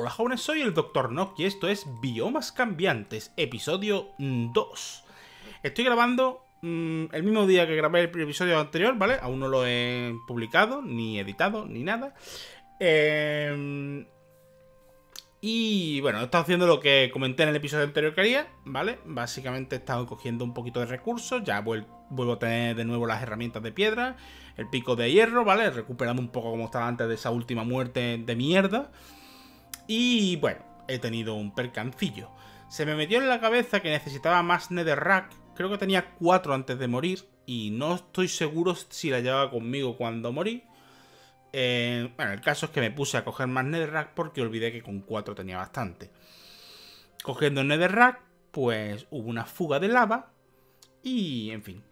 Hola jóvenes, soy el Dr. Nock y esto es Biomas Cambiantes, episodio 2. Estoy grabando mm, el mismo día que grabé el episodio anterior, ¿vale? Aún no lo he publicado, ni editado, ni nada. Eh, y bueno, he estado haciendo lo que comenté en el episodio anterior que haría, ¿vale? Básicamente he estado cogiendo un poquito de recursos, ya vuelvo a tener de nuevo las herramientas de piedra, el pico de hierro, ¿vale? Recuperando un poco como estaba antes de esa última muerte de mierda. Y bueno, he tenido un percancillo. Se me metió en la cabeza que necesitaba más netherrack, creo que tenía cuatro antes de morir, y no estoy seguro si la llevaba conmigo cuando morí. Eh, bueno, el caso es que me puse a coger más netherrack porque olvidé que con 4 tenía bastante. Cogiendo netherrack, pues hubo una fuga de lava y, en fin,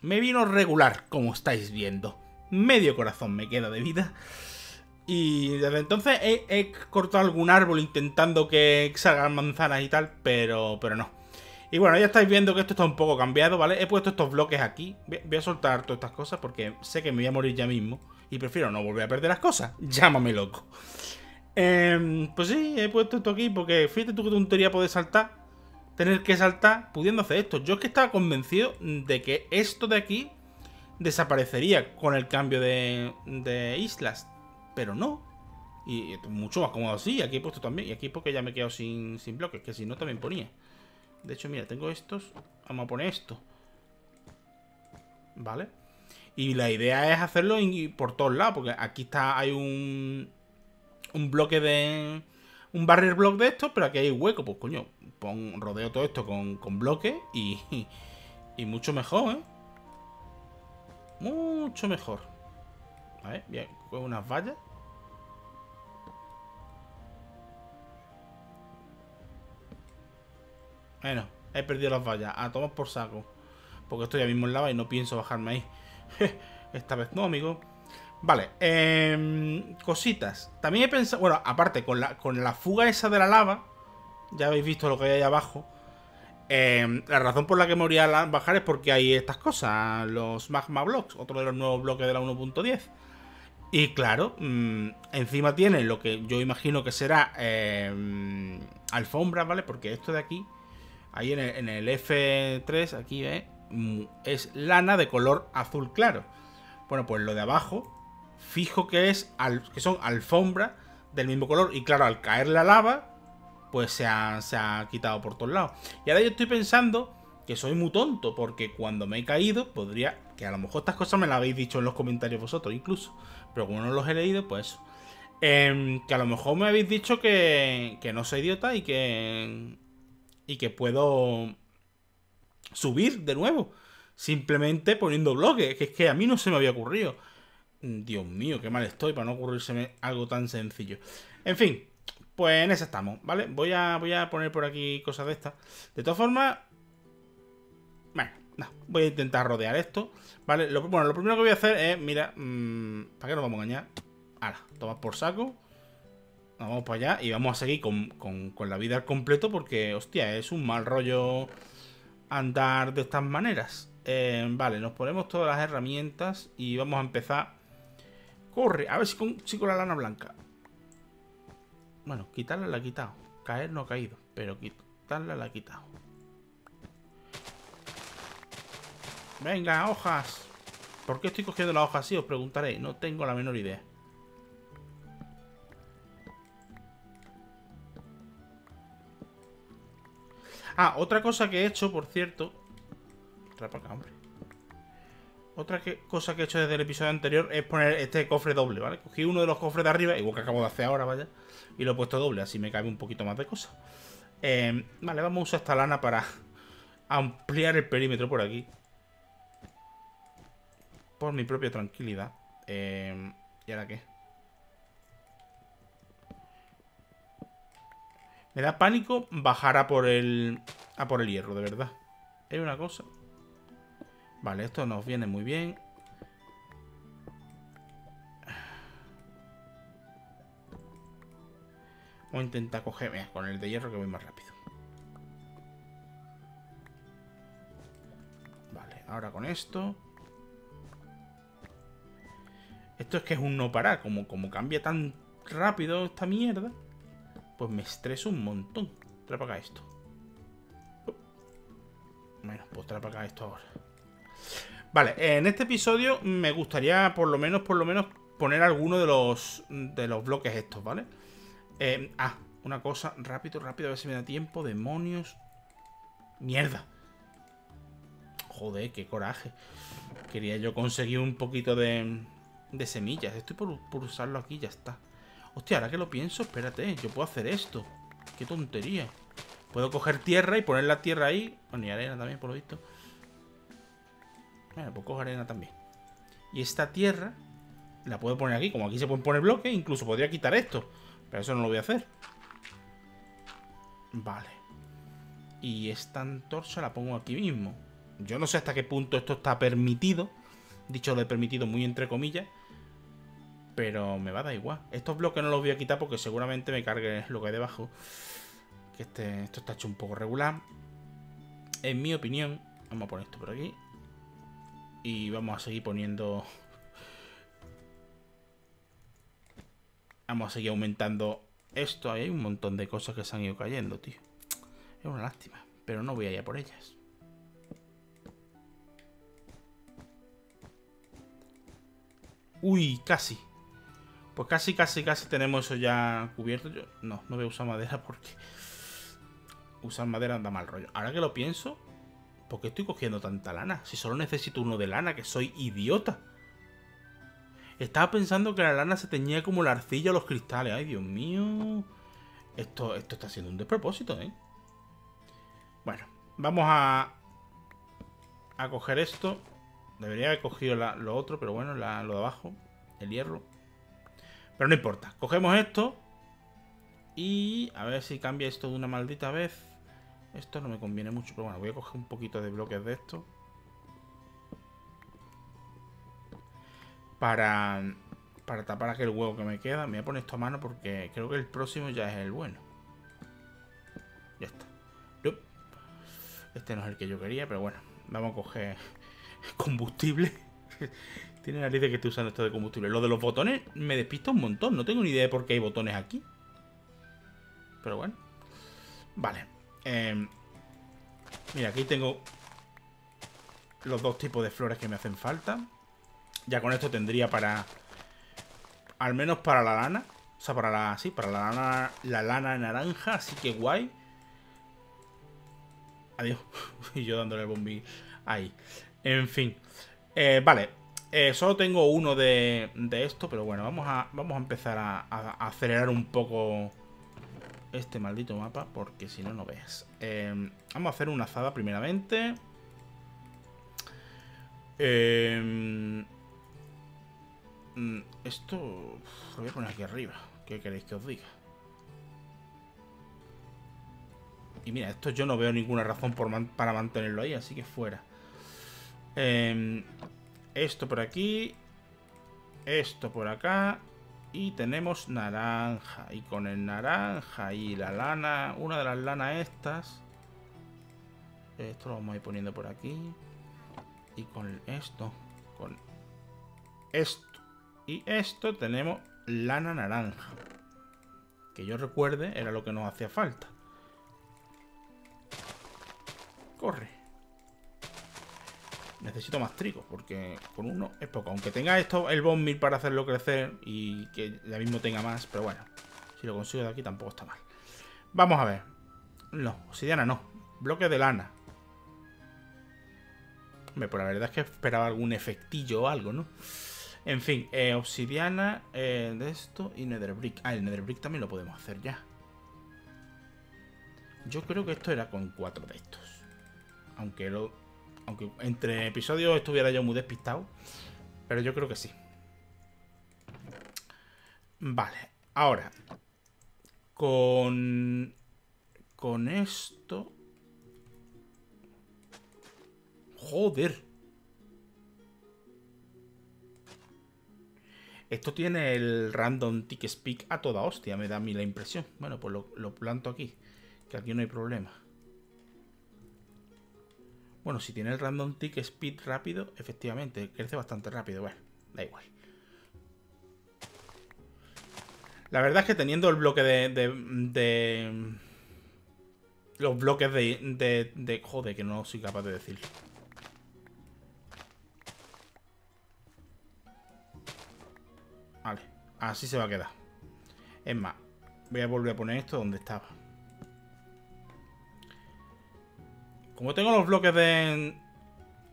me vino regular, como estáis viendo. Medio corazón me queda de vida. Y desde entonces he, cortado algún árbol intentando que salgan manzanas y tal, pero, pero no. Y bueno, ya estáis viendo que esto está un poco cambiado, ¿vale? He puesto estos bloques aquí. Voy a soltar todas estas cosas porque sé que me voy a morir ya mismo y prefiero no volver a perder las cosas. Llámame loco. Em, pues sí, he puesto esto aquí porque fíjate tú qué tontería puede saltar. Tener que saltar pudiendo hacer esto. Yo es que estaba convencido de que esto de aquí desaparecería con el cambio de islas. Pero no. Y mucho más cómodo así. Aquí he puesto también. Y aquí porque ya me he quedado sin, sin bloques. Que si no también ponía. De hecho, mira, tengo estos. Vamos a poner esto. ¿Vale? Y la idea es hacerlo por todos lados, porque aquí está, hay un, un bloque de... Un barrier block de esto, pero aquí hay hueco. Pues coño, pon, rodeo todo esto con, con bloques y, y mucho mejor, ¿eh? Mucho mejor. A ver, bien, coge unas vallas. Bueno, he perdido las vallas. A tomar por saco. Porque estoy ya mismo en lava y no pienso bajarme ahí. Esta vez no, amigo. Vale, em, cositas. También he pensado, bueno, aparte, con la, con la fuga esa de la lava, ya habéis visto lo que hay ahí abajo. Em, la razón por la que me moría a bajar es porque hay estas cosas, los magma blocks, otro de los nuevos bloques de la 1.10. Y claro, mm, encima tiene lo que yo imagino que será eh, alfombras, ¿vale? Porque esto de aquí, ahí en el, en el F3, aquí, ¿eh? Mm, es lana de color azul claro. Bueno, pues lo de abajo, fijo que es que son alfombras del mismo color. Y claro, al caer la lava, pues se ha, se ha quitado por todos lados. Y ahora yo estoy pensando que soy muy tonto, porque cuando me he caído, podría. Que a lo mejor estas cosas me las habéis dicho en los comentarios vosotros, incluso. Pero como no los he leído, pues em, que a lo mejor me habéis dicho que, que no soy idiota y que. Y que puedo subir de nuevo. Simplemente poniendo bloques. Que es que a mí no se me había ocurrido. Dios mío, qué mal estoy para no ocurrirse algo tan sencillo. En fin, pues en eso estamos, ¿vale? Voy a, voy a poner por aquí cosas de estas. De todas formas, voy a intentar rodear esto, ¿vale? Lo, bueno, lo primero que voy a hacer es, mira, mmm, ¿para qué nos vamos a engañar? Ahora, toma por saco. vamos para allá y vamos a seguir con, con la vida al completo porque, hostia, es un mal rollo andar de estas maneras. Eh, vale, nos ponemos todas las herramientas y vamos a empezar. Corre, a ver si con, si con la lana blanca. Bueno, quitarla la he quitado. Caer no ha caído, pero quitarla la he quitado. Venga, hojas. ¿Por qué estoy cogiendo las hojas así? Os preguntaré. No tengo la menor idea. Ah, otra cosa que he hecho, por cierto. Otra cosa que he hecho desde el episodio anterior es poner este cofre doble, ¿vale? Cogí uno de los cofres de arriba, igual que acabo de hacer ahora, vaya. Y lo he puesto doble, así me cabe un poquito más de cosas. Em, vale, vamos a usar esta lana para ampliar el perímetro por aquí. Por mi propia tranquilidad. Em, ¿Y ahora qué? Me da pánico bajar a por el. a por el hierro, de verdad. Hay una cosa. Vale, esto nos viene muy bien. Voy a intentar coger con el de hierro que voy más rápido. Vale, ahora con esto. Esto es que es un no parar. Como, como cambia tan rápido esta mierda. pues me estreso un montón. Trae acá esto. Bueno, pues trae acá esto ahora. Vale, en este episodio me gustaría por lo menos, por lo menos, poner alguno de los, de los bloques estos, ¿vale? Eh, ah, una cosa, rápido, rápido, a ver si me da tiempo. Demonios. Mierda. Joder, qué coraje. Quería yo conseguir un poquito de, de semillas. Estoy por, usarlo aquí, ya está. Hostia, ahora que lo pienso, espérate, yo puedo hacer esto. Qué tontería. Puedo coger tierra y poner la tierra ahí. Bueno, y arena también, por lo visto. Bueno, pues cojo arena también. Y esta tierra la puedo poner aquí. Como aquí se pueden poner bloques, incluso podría quitar esto. Pero eso no lo voy a hacer. Vale. Y esta antorcha la pongo aquí mismo. Yo no sé hasta qué punto esto está permitido. Dicho lo he permitido muy entre comillas. Pero me va a dar igual. Estos bloques no los voy a quitar porque seguramente me cargue lo que hay debajo. Que este, esto está hecho un poco regular. En mi opinión, vamos a poner esto por aquí. Y vamos a seguir poniendo... Vamos a seguir aumentando esto. Ahí hay un montón de cosas que se han ido cayendo, tío. Es una lástima. Pero no voy a ir a por ellas. Uy, casi. Pues casi, casi, casi tenemos eso ya cubierto. Yo no, no voy a usar madera porque usar madera anda mal rollo. Ahora que lo pienso, ¿por qué estoy cogiendo tanta lana? Si solo necesito uno de lana, que soy idiota. Estaba pensando que la lana se teñía como la arcilla o los cristales. Ay, Dios mío. Esto, esto está siendo un despropósito, ¿eh? Bueno, vamos a... A coger esto. Debería haber cogido lo otro, pero bueno, lo de abajo. El hierro. Pero no importa. Cogemos esto. Y a ver si cambia esto de una maldita vez. Esto no me conviene mucho, pero bueno, voy a coger un poquito de bloques de esto. Para, para tapar aquel huevo que me queda. Me voy a poner esto a mano porque creo que el próximo ya es el bueno. Ya está. Este no es el que yo quería, pero bueno. Vamos a coger combustible. Tiene nariz de que estoy usando esto de combustible. Lo de los botones me despista un montón. No tengo ni idea de por qué hay botones aquí. Pero bueno. Vale. Em, mira, aquí tengo los dos tipos de flores que me hacen falta. Ya con esto tendría para... Al menos para la lana. O sea, para la... Sí, para la lana, la lana naranja. Así que guay. Adiós. y yo dándole el bombi ahí. En fin. Eh, vale. Eh, solo tengo uno de, de, esto, pero bueno, vamos a, vamos a empezar a acelerar un poco este maldito mapa porque si no, no ves. Em, vamos a hacer una azada primeramente. Em, mm, esto lo voy a poner aquí arriba. ¿Qué queréis que os diga? Y mira, esto yo no veo ninguna razón para mantenerlo ahí, así que fuera. Em, esto por aquí. Esto por acá. Y tenemos naranja. Y con el naranja y la lana, una de las lanas estas. Esto lo vamos a ir poniendo por aquí. Y con esto, con esto y esto tenemos lana naranja. Que yo recuerde era lo que nos hacía falta. Corre. Necesito más trigo, porque con uno es poco. Aunque tenga esto el bomb para hacerlo crecer y que ya mismo tenga más, pero bueno, si lo consigo de aquí tampoco está mal. Vamos a ver. No, obsidiana no. Bloque de lana. Hombre, pues la verdad es que esperaba algún efectillo o algo, ¿no? En fin, eh, obsidiana eh, de esto y netherbrick. Ah, el netherbrick también lo podemos hacer ya. Yo creo que esto era con cuatro de estos. Aunque lo, aunque entre episodios estuviera yo muy despistado. Pero yo creo que sí. Vale. Ahora. Con... Con esto... Joder. Esto tiene el random tick speak a toda hostia, me da a mí la impresión. Bueno, pues lo, lo planto aquí. Que aquí no hay problema. Bueno, si tiene el random tick speed rápido, efectivamente, crece bastante rápido. Bueno, da igual. La verdad es que teniendo el bloque de... de, los bloques de, de, de... Joder, que no soy capaz de decirlo. Vale, así se va a quedar. Es más, voy a volver a poner esto donde estaba. Como tengo los bloques de,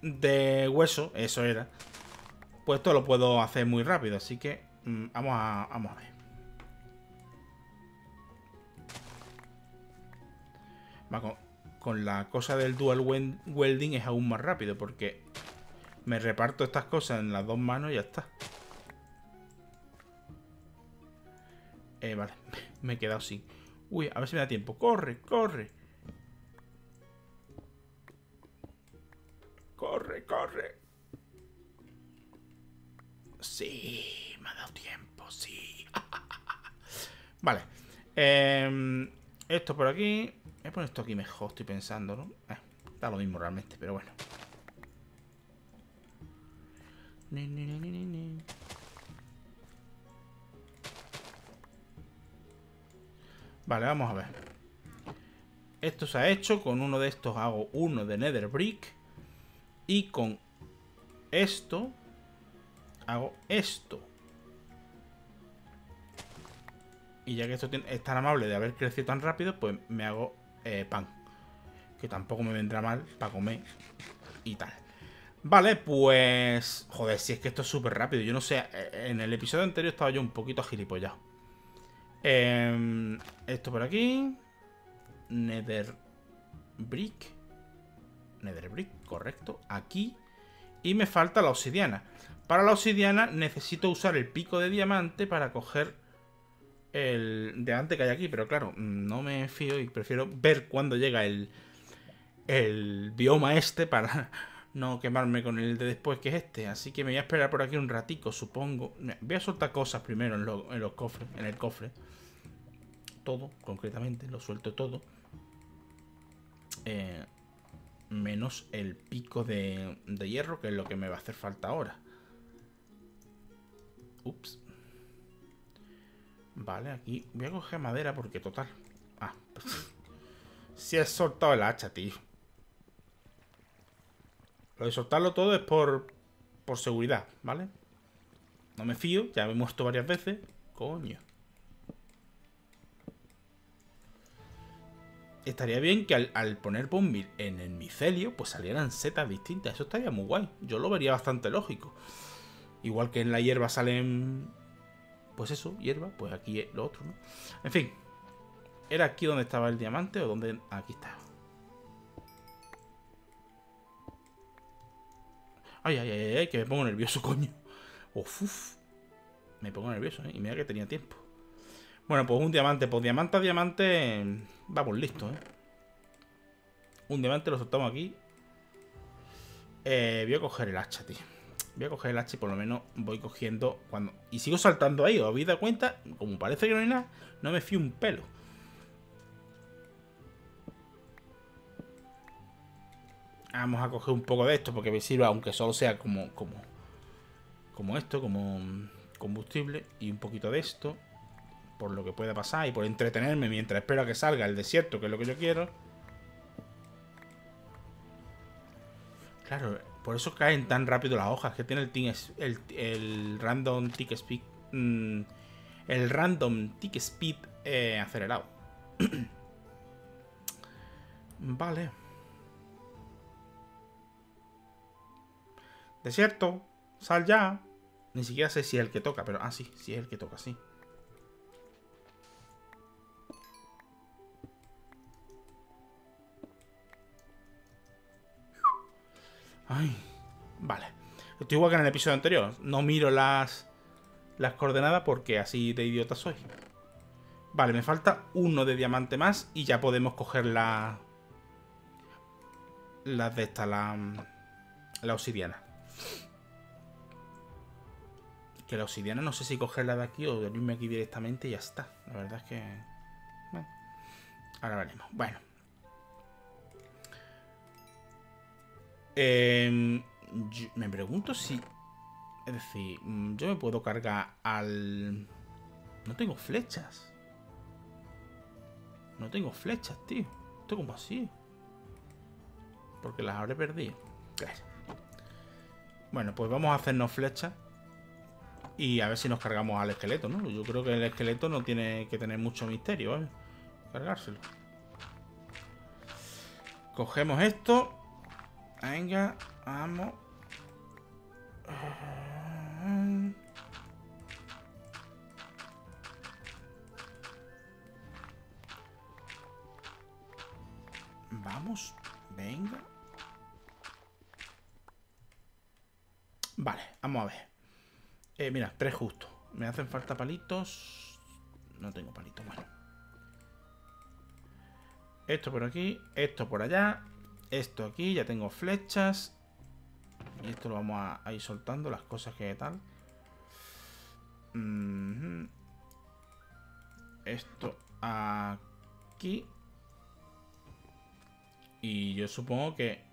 de hueso, eso era, pues esto lo puedo hacer muy rápido. Así que mm, vamos, a, vamos a ver. con, la cosa del dual welding es aún más rápido porque me reparto estas cosas en las dos manos y ya está. Eh, vale, me he quedado sin. Uy, a ver si me da tiempo. ¡Corre, corre! ¡Corre, corre! Sí, me ha dado tiempo, sí. vale. Em, esto por aquí. Voy a poner esto aquí mejor, estoy pensando, ¿no? Eh, da lo mismo realmente, pero bueno. Vale, vamos a ver. Esto se ha hecho. Con uno de estos hago uno de Nether Brick. Y con esto hago esto. Y ya que esto es tan amable de haber crecido tan rápido, pues me hago eh, pan. Que tampoco me vendrá mal para comer y tal. Vale, pues... Joder, si es que esto es súper rápido. Yo no sé, eh, en el episodio anterior estaba yo un poquito gilipollado. Em, esto por aquí. Nether Brick. Nether Brick, correcto. Aquí. Y me falta la obsidiana. Para la obsidiana necesito usar el pico de diamante para coger el diamante que hay aquí. Pero claro, no me fío y prefiero ver cuándo llega el, el bioma este para no quemarme con el de después que es este. Así que me voy a esperar por aquí un ratico, supongo. Voy a soltar cosas primero en, los cofres, en el cofre. Todo, concretamente, lo suelto todo. Eh, menos el pico de, de hierro, que es lo que me va a hacer falta ahora. Ups. Vale, aquí voy a coger madera porque total... Ah, pues, si he soltado el hacha, tío. Lo de soltarlo todo es por, por seguridad, ¿vale? No me fío, ya me he muerto varias veces. Coño. Estaría bien que al, poner Bombir en el micelio, pues salieran setas distintas. Eso estaría muy guay. Yo lo vería bastante lógico. Igual que en la hierba salen... Pues eso, hierba. Pues aquí lo otro, ¿no? En fin. ¿Era aquí donde estaba el diamante o donde...? Aquí está. Ay, ay, ay, ay, que me pongo nervioso, coño. Uf, Me pongo nervioso, ¿eh? Y mira que tenía tiempo. Bueno, pues un diamante. Pues diamante a diamante... Vamos, listo, ¿eh? Un diamante lo soltamos aquí. Eh, voy a coger el hacha, tío. Voy a coger el hacha y por lo menos voy cogiendo cuando... Y sigo saltando ahí, ¿os habéis dado cuenta? Como parece que no hay nada, no me fío un pelo. Vamos a coger un poco de esto porque me sirva, aunque solo sea como, como, como esto, como combustible. Y un poquito de esto, por lo que pueda pasar y por entretenerme mientras espero a que salga el desierto, que es lo que yo quiero. Claro, por eso caen tan rápido las hojas, que tiene el, el, el random tick speed. Mm, el random tick speed eh, acelerado. vale. Desierto, sal ya. Ni siquiera sé si es el que toca, pero... Ah, sí, sí es el que toca, sí. Ay, vale. Estoy igual que en el episodio anterior. No miro las, las coordenadas porque así de idiota soy. Vale, me falta uno de diamante más y ya podemos coger la... Las de esta, la... La obsidiana. Que la obsidiana no sé si cogerla de aquí o venirme aquí directamente y ya está. La verdad es que... Bueno, ahora veremos. Bueno. Em, me pregunto si... Es decir, yo me puedo cargar al... No tengo flechas. No tengo flechas, tío. Esto como así. Porque las habré perdido. Bueno, pues vamos a hacernos flechas. Y a ver si nos cargamos al esqueleto, ¿no? Yo creo que el esqueleto no tiene que tener mucho misterio, ¿vale? Cargárselo. Cogemos esto. Venga, vamos. Vamos, venga. Vale, vamos a ver. Eh, mira, tres justo. Me hacen falta palitos. No tengo palitos, bueno. Esto por aquí, esto por allá. Esto aquí, ya tengo flechas. Y esto lo vamos a, ir soltando, las cosas que tal. Esto aquí. Y yo supongo que...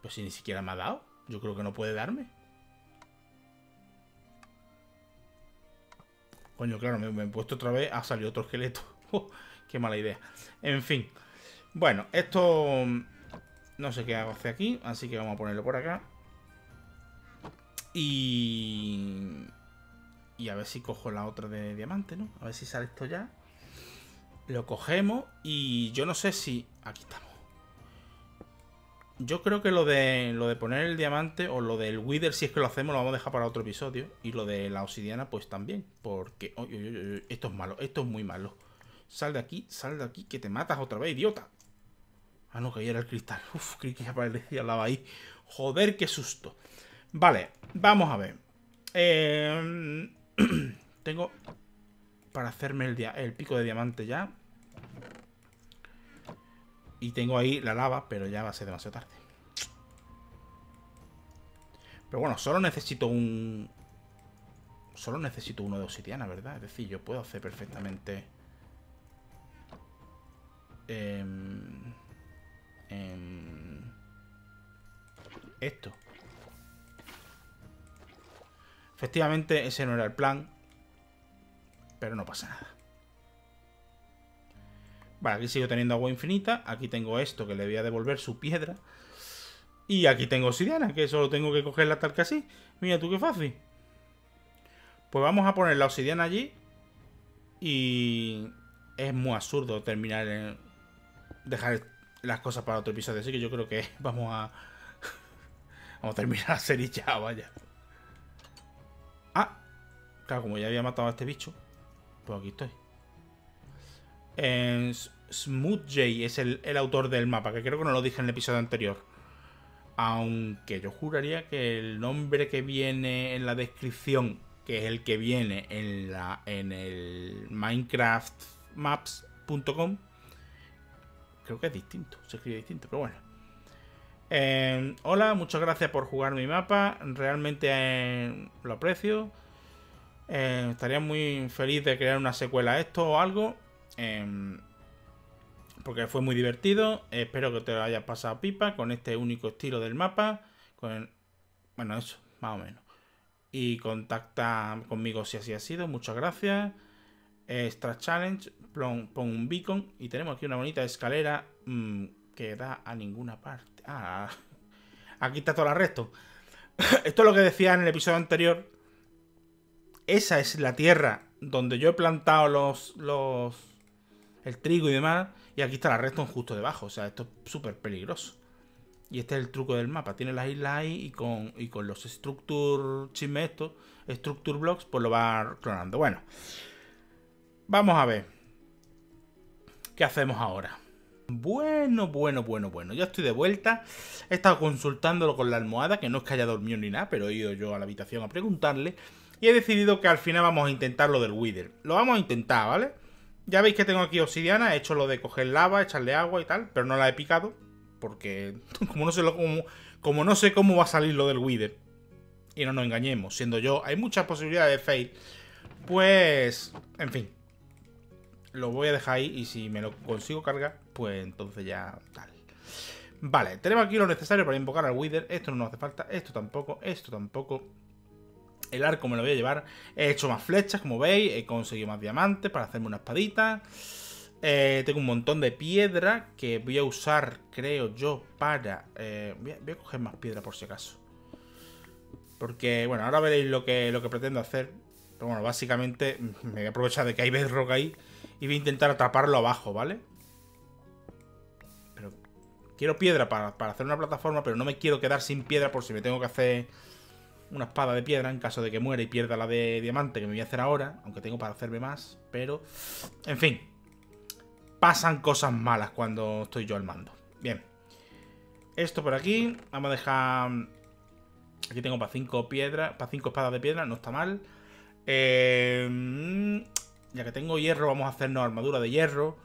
Pues si ni siquiera me ha dado. Yo creo que no puede darme. Coño, claro, me, he puesto otra vez. Ha salido otro esqueleto. Oh, qué mala idea. En fin. Bueno, esto... No sé qué hago hacia aquí. Así que vamos a ponerlo por acá. Y... Y a ver si cojo la otra de diamante, ¿no? A ver si sale esto ya. Lo cogemos y yo no sé si... Aquí estamos. Yo creo que lo de, lo de poner el diamante o lo del wither, si es que lo hacemos, lo vamos a dejar para otro episodio. Y lo de la obsidiana, pues también. Porque... esto es malo, esto es muy malo. Sal de aquí, sal de aquí, que te matas otra vez, idiota. Ah, no, que ahí era el cristal. Uf, creí que aparecía lado ahí. Joder, qué susto. Vale, vamos a ver. Eh... Tengo para hacerme el, el pico de diamante ya. Y tengo ahí la lava, pero ya va a ser demasiado tarde. Pero bueno, solo necesito un... Solo necesito uno de obsidiana, ¿verdad? Es decir, yo puedo hacer perfectamente... Eh, esto. Efectivamente, ese no era el plan. Pero no pasa nada. Vale, aquí sigo teniendo agua infinita. Aquí tengo esto que le voy a devolver su piedra. Y aquí tengo obsidiana, que solo tengo que cogerla tal que así. Mira tú qué fácil. Pues vamos a poner la obsidiana allí. Y es muy absurdo terminar en... Dejar las cosas para otro episodio. Así que yo creo que vamos a... vamos a terminar la serie ya, vaya. Ah, claro, como ya había matado a este bicho, pues aquí estoy. Eh, Smoothjay es el, autor del mapa, que creo que no lo dije en el episodio anterior. Aunque yo juraría que el nombre que viene en la descripción, que es el que viene en, la, en el minecraftmaps.com, creo que es distinto, se escribe distinto, pero bueno. Eh, hola, muchas gracias por jugar mi mapa. Realmente eh, lo aprecio. Eh, estaría muy feliz de crear una secuela a esto o algo. Porque fue muy divertido. espero que te lo hayas pasado pipa con este único estilo del mapa. Bueno, eso, más o menos. Y contacta conmigo si así ha sido. Muchas gracias. Extra Challenge. Pon, un beacon. Y tenemos aquí una bonita escalera mm, que da a ninguna parte. Ah, aquí está todo el resto. Esto es lo que decía en el episodio anterior. Esa es la tierra donde yo he plantado los el trigo y demás. Y aquí está la redstone justo debajo. O sea, esto es súper peligroso. Y este es el truco del mapa. Tiene las islas ahí y con, y con los structure chismes estos, structure blocks, pues lo va clonando. Bueno, vamos a ver. ¿Qué hacemos ahora? Bueno, bueno, bueno, bueno. Ya estoy de vuelta. He estado consultándolo con la almohada, que no es que haya dormido ni nada, pero he ido yo a la habitación a preguntarle. Y he decidido que al final vamos a intentar lo del Wither. Lo vamos a intentar, ¿vale? Ya veis que tengo aquí obsidiana, he hecho lo de coger lava, echarle agua y tal, pero no la he picado. Porque como no sé, lo, como, no sé cómo va a salir lo del Wither. Y no nos engañemos, siendo yo, hay muchas posibilidades de fail. Pues, en fin, lo voy a dejar ahí y si me lo consigo cargar, pues entonces ya. Vale, tenemos aquí lo necesario para invocar al Wither. Esto no nos hace falta, esto tampoco, esto tampoco. El arco me lo voy a llevar. He hecho más flechas, como veis. He conseguido más diamantes para hacerme una espadita. Eh, tengo un montón de piedra que voy a usar, creo yo, para... Eh, voy, a, coger más piedra por si acaso. Porque, bueno, ahora veréis lo que, lo que pretendo hacer. Pero bueno, básicamente me voy a aprovechar de que hay bedrock ahí y voy a intentar atraparlo abajo, ¿vale? Pero quiero piedra para, para hacer una plataforma, pero no me quiero quedar sin piedra por si me tengo que hacer una espada de piedra en caso de que muera y pierda la de diamante que me voy a hacer ahora, aunque tengo para hacerme más, pero... En fin, pasan cosas malas cuando estoy yo al mando. Bien. Esto por aquí. Vamos a dejar... Aquí tengo para 5 piedras, para 5 espadas de piedra, no está mal. Eh, ya que tengo hierro, vamos a hacernos armadura de hierro.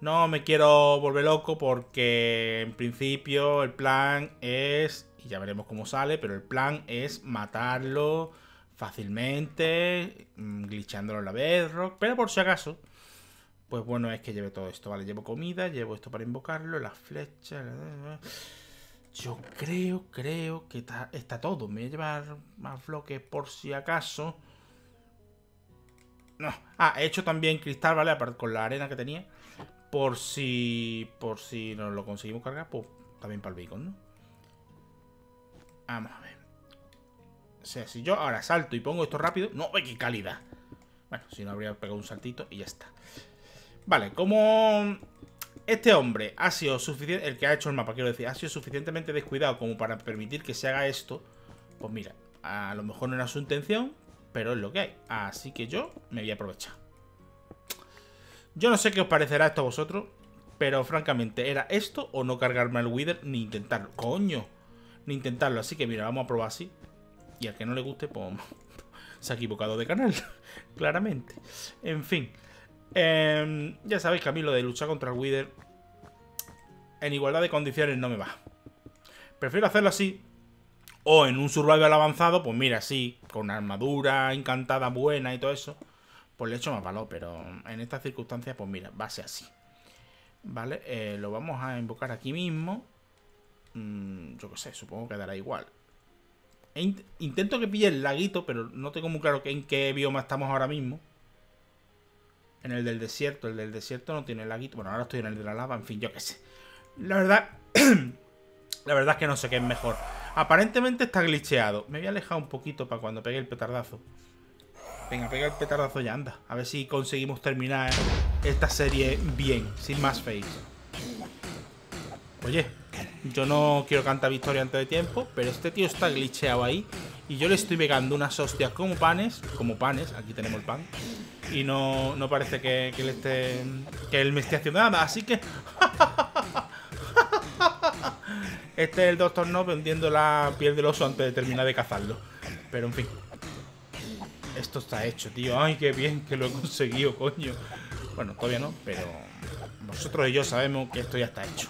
No me quiero volver loco porque en principio el plan es, y ya veremos cómo sale, pero el plan es matarlo fácilmente, mm, glitchándolo en la bedrock. Pero por si acaso, pues bueno es que lleve todo esto, ¿vale? Llevo comida, llevo esto para invocarlo, las flechas... Yo creo, creo que está, todo. Me voy a llevar más bloques por si acaso. No. Ah, he hecho también cristal, ¿vale? Aparte con la arena que tenía. Por si... Por si nos lo conseguimos cargar, pues también para el beacon, ¿no? Vamos a ver. O sea, si yo ahora salto y pongo esto rápido... ¡No! ¡Qué calidad! Bueno, si no habría pegado un saltito y ya está. Vale, como este hombre ha sido suficiente, el que ha hecho el mapa, quiero decir, ha sido suficientemente descuidado como para permitir que se haga esto, pues mira, a lo mejor no era su intención, pero es lo que hay. Así que yo me voy a aprovechar. Yo no sé qué os parecerá esto a vosotros, pero francamente, ¿era esto o no cargarme al Wither ni intentarlo? ¡Coño! Intentarlo, así que mira, vamos a probar así. Y al que no le guste, pues se ha equivocado de canal, claramente. En fin. Em, ya sabéis que a mí lo de luchar contra el Wither en igualdad de condiciones no me va. Prefiero hacerlo así. O en un survival avanzado, pues mira, sí, con armadura encantada buena y todo eso. Pues le echo más valor, pero en estas circunstancias, pues mira, va a ser así. ¿Vale? Eh, lo vamos a invocar aquí mismo. Mm, yo qué sé, supongo que dará igual. intento que pille el laguito, pero no tengo muy claro en qué bioma estamos ahora mismo en el del desierto. El del desierto no tiene laguito. Bueno, ahora estoy en el de la lava, en fin, yo qué sé. La verdad, la verdad es que no sé qué es mejor. Aparentemente está glitcheado. Me voy a alejar un poquito para cuando pegue el petardazo. Venga, pega el petardazo ya, anda. A ver si conseguimos terminar esta serie bien, sin más face. Oye, yo no quiero cantar victoria antes de tiempo, pero este tío está glitcheado ahí. Y yo le estoy pegando unas hostias como panes, como panes, aquí tenemos el pan y no, no parece que, que, él esté, que él me esté haciendo nada. Así que... este es el Doctor No vendiendo la piel del oso antes de terminar de cazarlo. Pero en fin. Esto está hecho, tío. Ay, qué bien que lo he conseguido, coño. Bueno, todavía no, pero vosotros y yo sabemos que esto ya está hecho.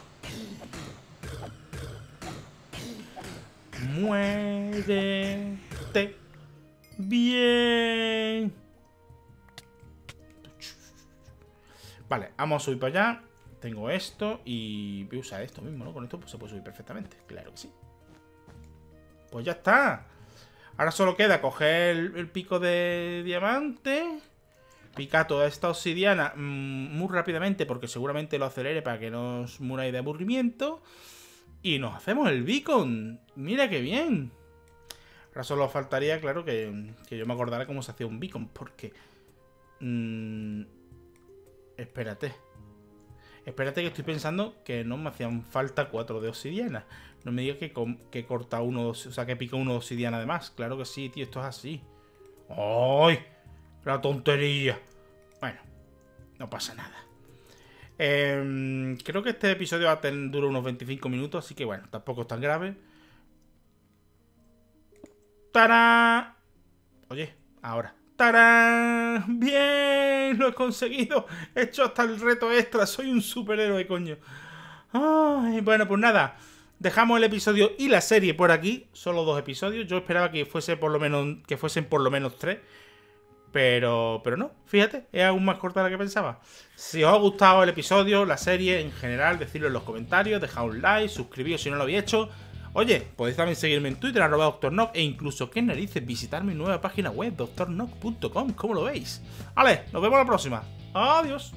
Muérete bien. Vale, vamos a subir para allá. Tengo esto y voy a usar esto mismo, ¿no? Con esto pues, se puede subir perfectamente. Claro que sí. Pues ya está. Ahora solo queda coger el, pico de diamante. Picar toda esta obsidiana mm, muy rápidamente porque seguramente lo acelere para que no os muráis de aburrimiento. Y nos hacemos el beacon. Mira qué bien. Ahora solo faltaría, claro, que, yo me acordara cómo se hacía un beacon. Porque... Mmm, Espérate. Espérate que estoy pensando que no me hacían falta cuatro de obsidiana. No me digas que, que corta uno, o sea, que pica uno de obsidiana además. Claro que sí, tío, esto es así. ¡Ay! La tontería. Bueno, no pasa nada. Em, creo que este episodio va a tener, dura unos 25 minutos, así que bueno, tampoco es tan grave. ¡Tarán! Oye, ahora. ¡Tarán! ¡Bien! ¡Lo he conseguido! He hecho hasta el reto extra. Soy un superhéroe, coño. Ay, bueno, pues nada. Dejamos el episodio y la serie por aquí. Solo dos episodios. Yo esperaba que fuese por lo menos. que fuesen por lo menos tres. Pero, pero no, fíjate, es aún más corta de la que pensaba. Si os ha gustado el episodio, la serie en general, decidlo en los comentarios, dejad un like, suscribíos si no lo habéis hecho. Oye, podéis también seguirme en Twitter, arroba DoctorNock, e incluso, ¿qué narices? Visitar mi nueva página web, doctornock.com, ¿cómo lo veis? Vale, nos vemos la próxima. Adiós.